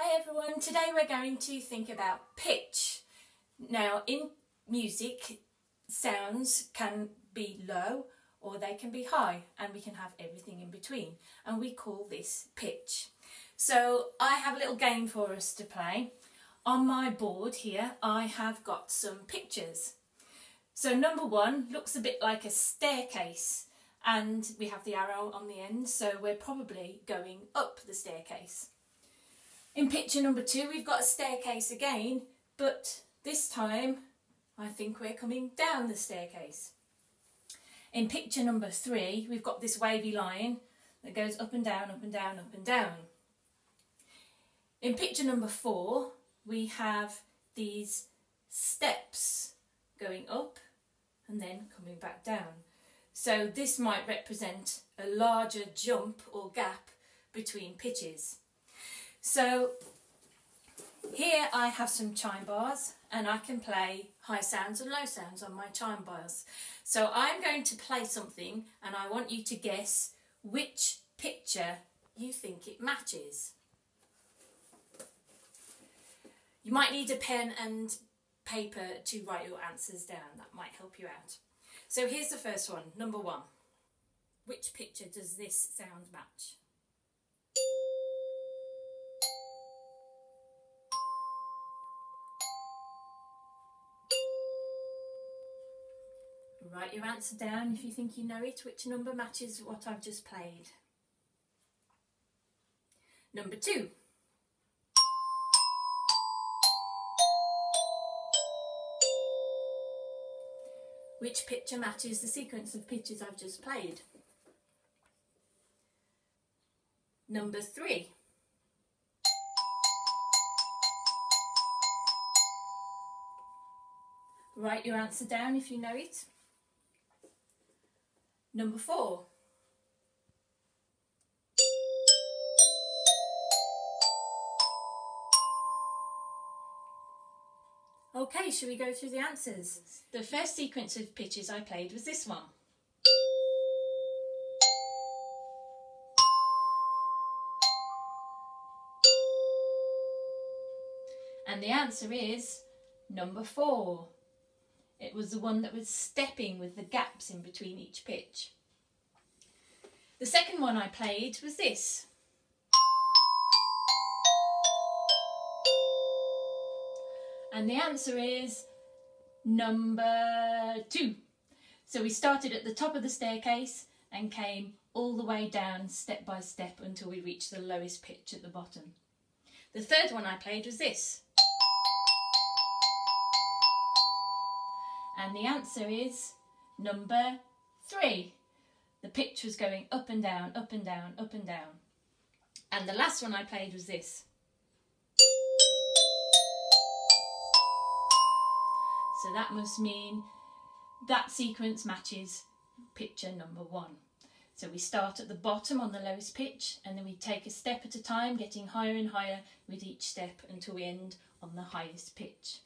Hi everyone, today we're going to think about pitch. Now in music, sounds can be low or they can be high and we can have everything in between and we call this pitch. So I have a little game for us to play. On my board here I have got some pictures. So number one looks a bit like a staircase and we have the arrow on the end so we're probably going up the staircase. In picture number two we've got a staircase again but this time I think we're coming down the staircase. In picture number three we've got this wavy line that goes up and down, up and down, up and down. In picture number four we have these steps going up and then coming back down. So this might represent a larger jump or gap between pitches. So here I have some chime bars and I can play high sounds and low sounds on my chime bars. So I'm going to play something and I want you to guess which picture you think it matches. You might need a pen and paper to write your answers down, that might help you out. So here's the first one, number one. Which picture does this sound match? Write your answer down if you think you know it. Which number matches what I've just played? Number two. Which picture matches the sequence of pictures I've just played? Number three. Write your answer down if you know it. Number four. Okay, shall we go through the answers? The first sequence of pitches I played was this one. And the answer is number four. It was the one that was stepping with the gaps in between each pitch. The second one I played was this. And the answer is number two. So we started at the top of the staircase and came all the way down step by step until we reached the lowest pitch at the bottom. The third one I played was this. And the answer is number three. The pitch was going up and down, up and down, up and down. And the last one I played was this. So that must mean that sequence matches picture number one. So we start at the bottom on the lowest pitch and then we take a step at a time, getting higher and higher with each step until we end on the highest pitch.